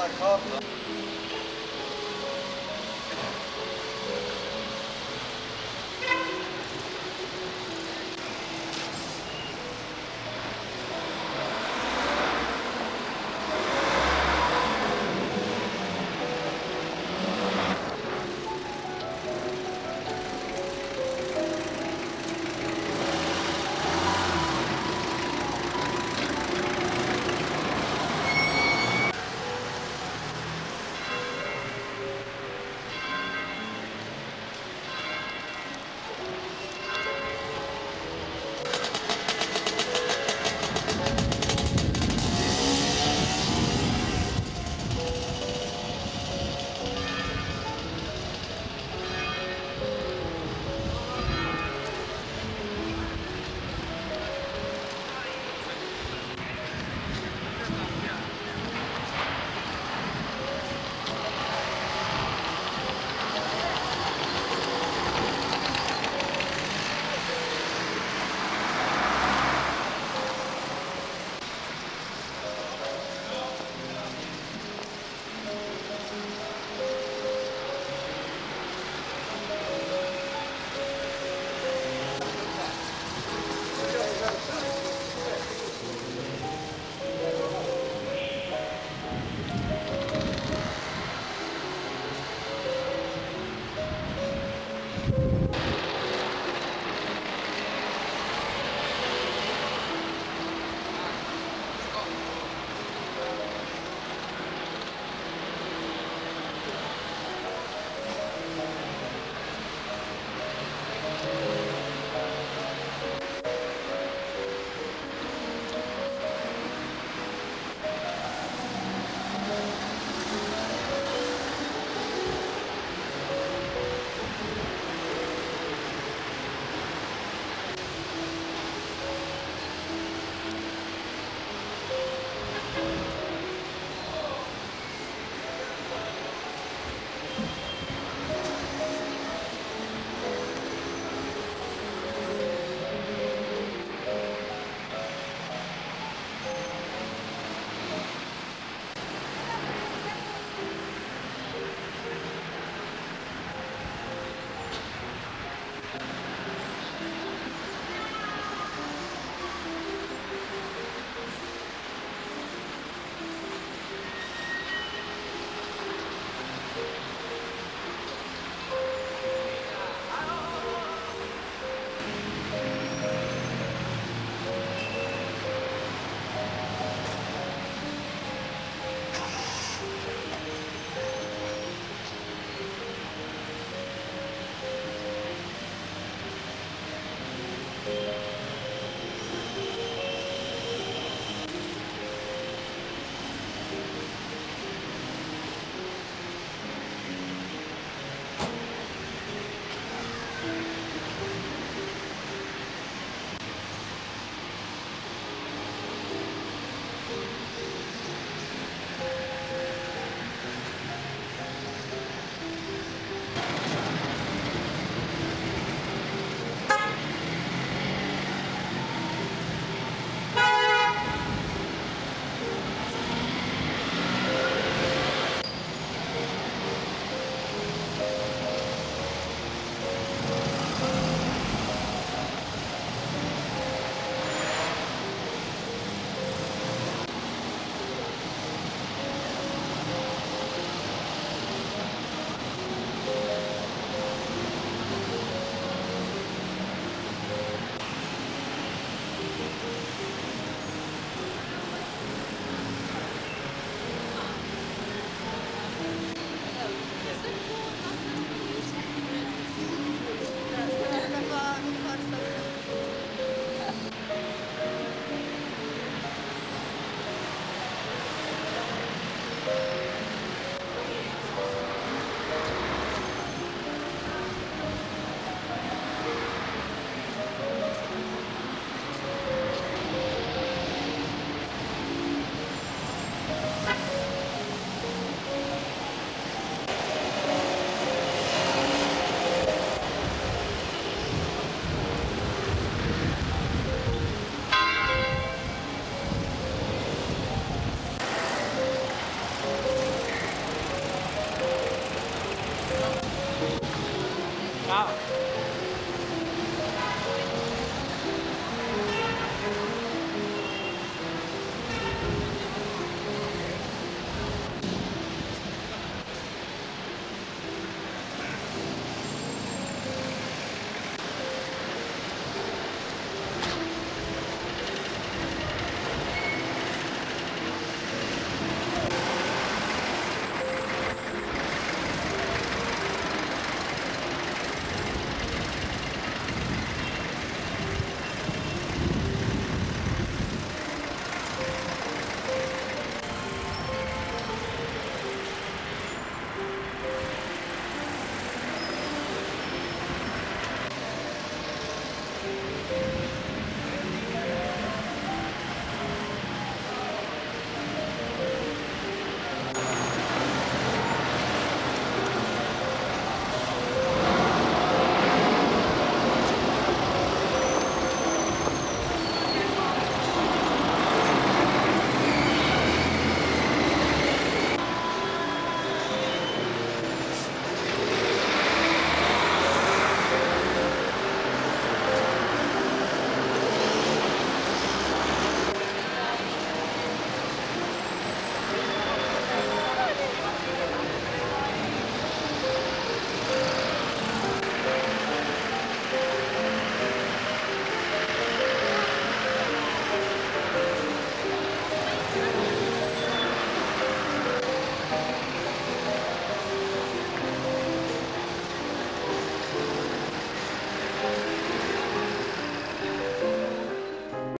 Da Copa.